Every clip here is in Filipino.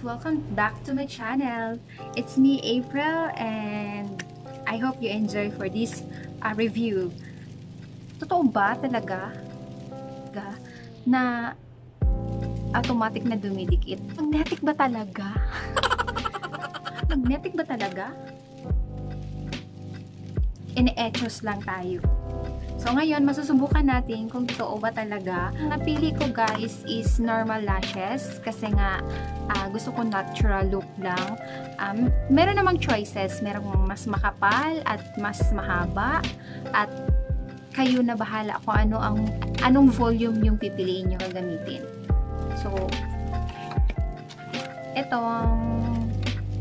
Welcome back to my channel. It's me, April, and I hope you enjoy for this uh, review. Totoo ba talaga ga, na automatic na dumidikit? Magnetic ba talaga? Magnetic ba talaga? Ine-etchos lang tayo. So, ngayon, masusubukan natin kung totoo ba talaga. Ang napili ko, guys, is normal lashes. Kasi nga, uh, gusto ko natural look lang. Um, meron namang choices. Merong mas makapal at mas mahaba. At kayo na bahala kung ano ang anong volume yung pipiliin nyo gagamitin. So, itong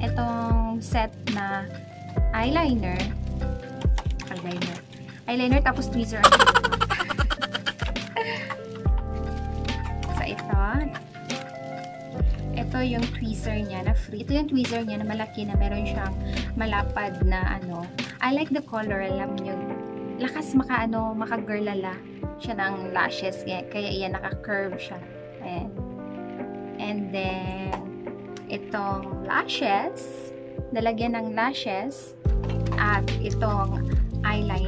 itong set na eyeliner eyeliner eyeliner tapos tweezer. So ito. Ito yung tweezer niya na free. Ito yung tweezer niya na malaki na meron siyang malapad na ano. I like the color alam niyo. Lakas maka ano maka girlala siya ng lashes. Kaya, kaya iyan naka curve siya. Ayan. And then itong lashes. Nalagyan ng lashes. At itong eyeliner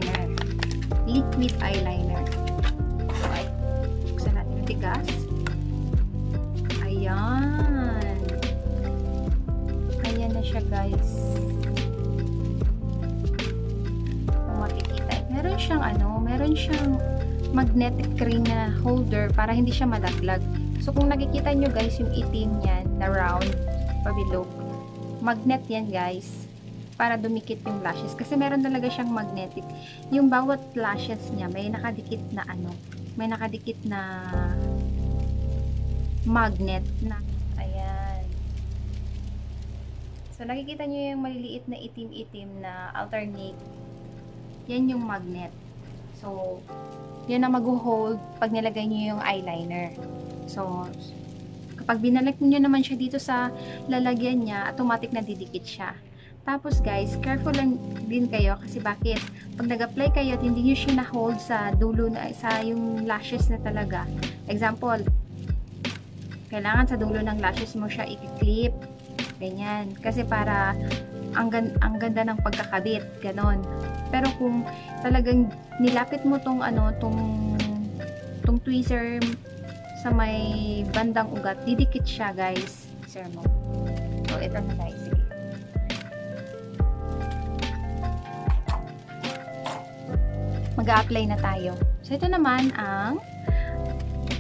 liquid eyeliner. So, ay, buksan natin yung tigas. Ayan. Ayan na siya, guys. Kung makikita. Meron siyang ano, meron siyang magnetic ring na holder para hindi siya malaglag. So, kung nakikita nyo, guys, yung itim niyan na round pabilog, magnet yan, guys para dumikit yung lashes. Kasi meron talaga siyang magnetic. Yung bawat lashes niya, may nakadikit na ano, may nakadikit na magnet na, ayan. So, nakikita niyo yung maliliit na itim-itim na alternate. Yan yung magnet. So, yan na mag-hold pag nilagay niyo yung eyeliner. So, kapag binalik niyo naman siya dito sa lalagyan niya, automatic na didikit siya. Tapos guys, careful lang din kayo kasi bakit? Pag nag-apply kayo at hindi nyo siya na-hold sa dulo na sa yung lashes na talaga. Example, kailangan sa dulo ng lashes mo siya i-clip. Ganyan. Kasi para ang, ang ganda ng pagkakabit. Ganon. Pero kung talagang nilapit mo tong ano, tong tong tweezer sa may bandang ugat, didikit siya guys. Sir mo. So, ito na guys. Sige. Mag-a-apply na tayo. So, ito naman ang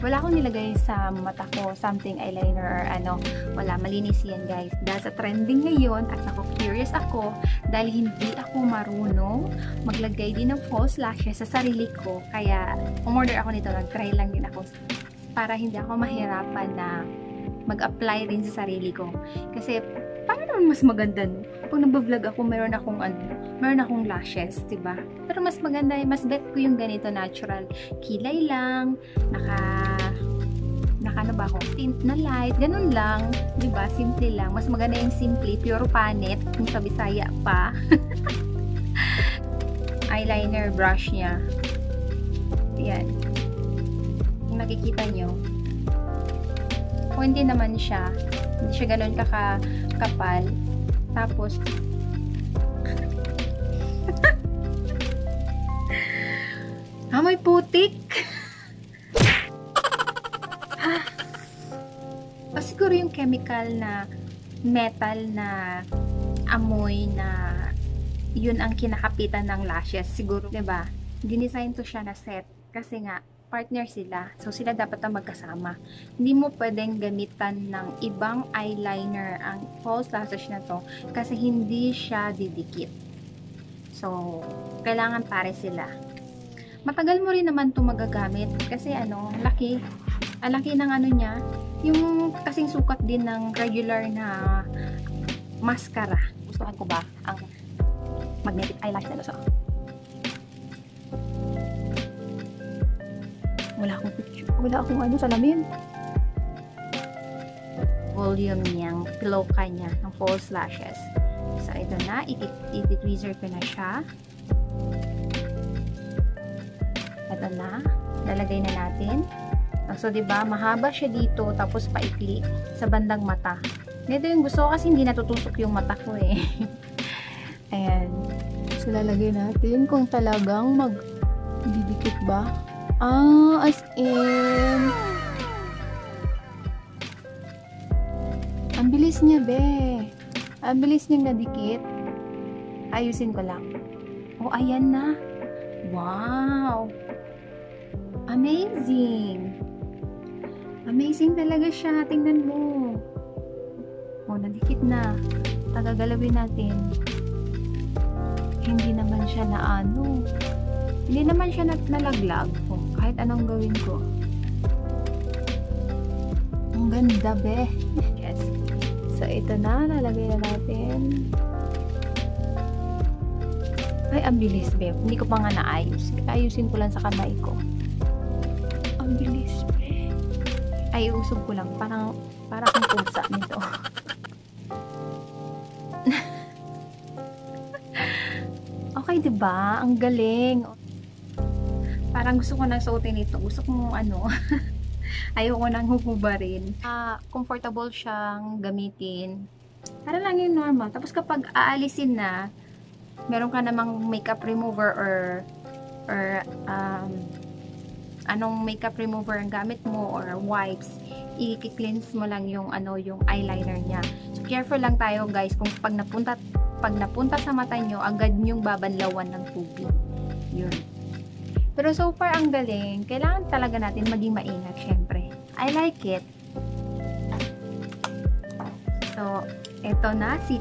wala akong nilagay sa mata ko, something eyeliner or ano. Wala, malinis yan guys. Dahil sa trending ngayon at ako curious ako dahil hindi ako marunong maglagay din ng false lashes sa sarili ko. Kaya, umorder ako nito. Nag-try lang din ako para hindi ako mahirapan na mag-apply rin sa sarili ko. Kasi, paano naman mas maganda no? Pag nag-vlog ako, meron akong ano, meron akong lashes, ba? Pero mas maganda, mas bet ko yung ganito natural. Kilay lang, naka naka ano ba ako, tint na light, ganun lang, ba? Simple lang. Mas maganda yung simple, pure panet, kung sa Bisaya pa. Eyeliner brush niya. Yan. Kung nakikita nyo, hindi naman siya, hindi siya ganun kakapal. Tapos, amoy putik. ah, o siguro yung chemical na metal na amoy na yun ang kinakapitan ng lashes. Siguro, ba? Dinesign to siya na set kasi nga partner sila. So, sila dapat ang magkasama. Hindi mo pwedeng gamitan ng ibang eyeliner ang false lashes na to kasi hindi siya didikit. So, kailangan pare sila. Matagal mo rin naman to magagamit kasi ano, laki. Ang laki ng ano niya, yung kasing sukat din ng regular na mascara. Gustuhan ko ba ang magnetic eyelash na so wala akong picture. Wala akong ano, salamin. Volume niyang pillow kanya ng false lashes. So, ito na. I-tweezer ko na siya. Ito na. Lalagay na natin. mata. So, 'di ba? Mahaba siya dito tapos paikli sa bandang mata. Ito yung gusto ko kasi hindi natutusok yung mata ko eh. Ayan. So, lalagay natin kung talagang mag didikit ba? Ah, as in Ang bilis niya, be. Ang bilis niyang nadikit. Ayusin ko lang. Oh, ayan na. Wow! Amazing! Amazing talaga siya. Tingnan mo. Oh, nadikit na. Tagagalawin natin. Hindi naman siya na ano. Hindi naman siya na nalaglag. Oh, kahit anong gawin ko. Ang ganda, be. Yes. So, ito na. Nalagay na natin. Ay, ang bilis, be. Hindi ko pa nga naayos. Ayusin ko lang sa kamay ko. Ang bilis, be. Ay, usog ko lang. Parang, parang ang pusa nito. okay, di ba? Ang galing. Parang gusto ko nang suotin ito. Gusto kong ano, ayoko nang huhubarin. Uh, comfortable siyang gamitin. Para lang yung normal. Tapos kapag aalisin na, meron ka namang makeup remover or or um, anong makeup remover ang gamit mo or wipes, i-cleanse mo lang yung ano yung eyeliner niya. So careful lang tayo guys kung pag napunta pag napunta sa mata nyo, agad nyong babanlawan ng tubig. Yun. Pero so far ang galing, kailangan talaga natin maging maingat syempre. I like it. So, eto na si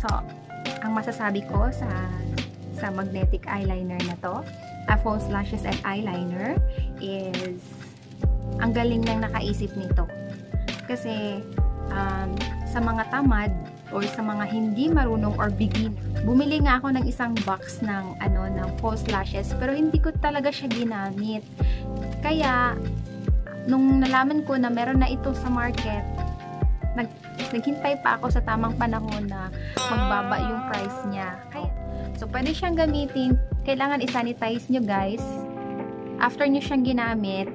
So, ang masasabi ko sa sa magnetic eyeliner na to, a false lashes and eyeliner is ang galing nang nakaisip nito. Kasi um, sa mga tamad or sa mga hindi marunong or begin, bumili nga ako ng isang box ng ano ng false lashes pero hindi ko talaga siya ginamit. Kaya nung nalaman ko na meron na ito sa market, nag naghintay pa ako sa tamang panahon na magbaba yung price niya. Kaya, so, pwede siyang gamitin. Kailangan i-sanitize nyo, guys. After nyo siyang ginamit,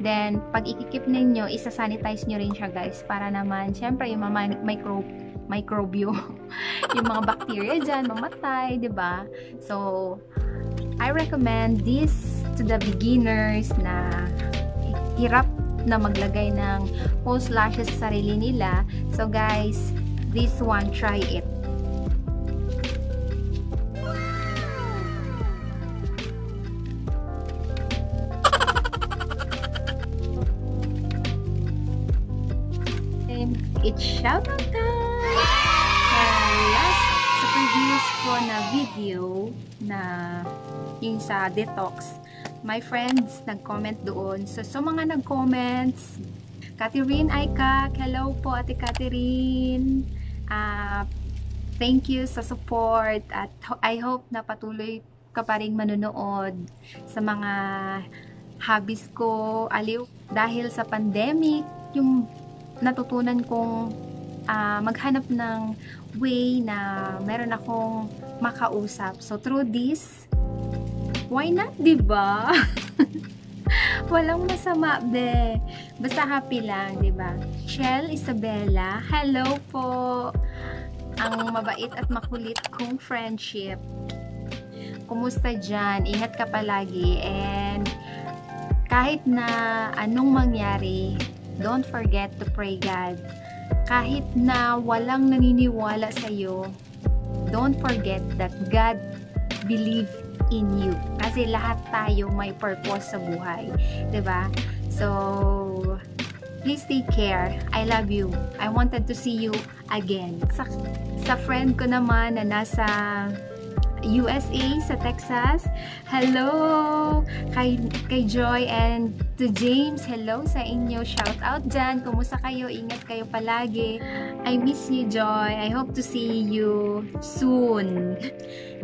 then, pag ikikip ninyo, isa-sanitize nyo rin siya, guys. Para naman, syempre, yung mga micro microbio, yung mga bacteria dyan, mamatay, ba diba? So, I recommend this to the beginners na hirap na maglagay ng false lashes sa sarili nila. So guys, this one, try it. It's shoutout time! Video na yung sa detox, my friends nag-comment doon. So, so mga nag-comments, Catherine Aika, hello po Ate Catherine. Uh, thank you sa support at I hope na patuloy ka pa rin manonood sa mga hobbies ko, aliw. Dahil sa pandemic, yung natutunan kong uh, maghanap ng way na meron akong makausap. So, through this, Why not, ba? Walang masama, be. Basta happy lang, ba? Shell Isabella, hello po. Ang mabait at makulit kong friendship. Kumusta dyan? Ingat ka palagi. And kahit na anong mangyari, don't forget to pray God. Kahit na walang naniniwala sa'yo, don't forget that God believe in you. Kasi lahat tayo may purpose sa buhay. ba? Diba? So, please take care. I love you. I wanted to see you again. Sa, sa friend ko naman na nasa USA, sa Texas. Hello! Kay, kay Joy and to James, hello sa inyo. Shout out dyan. Kumusta kayo? Ingat kayo palagi. I miss you, Joy. I hope to see you soon.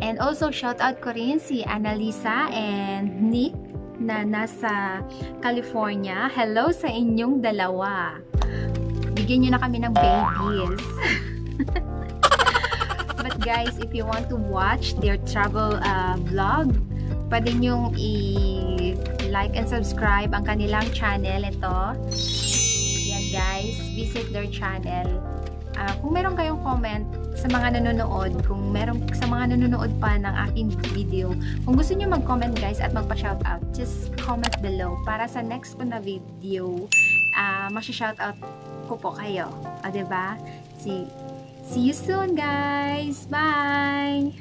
And also, shout out ko rin si Annalisa and Nick na nasa California. Hello sa inyong dalawa. Bigyan nyo na kami ng babies. But guys, if you want to watch their travel uh, vlog, pwede nyong i i-like and subscribe ang kanilang channel. Ito. Yan guys, visit their channel. Uh, kung meron kayong comment sa mga nanonood, kung meron sa mga nanonood pa ng aking video, kung gusto niyo mag-comment guys at magpa-shoutout, just comment below para sa next ko na video, uh, masya-shoutout ko po kayo. O, diba? See, see you soon guys! Bye!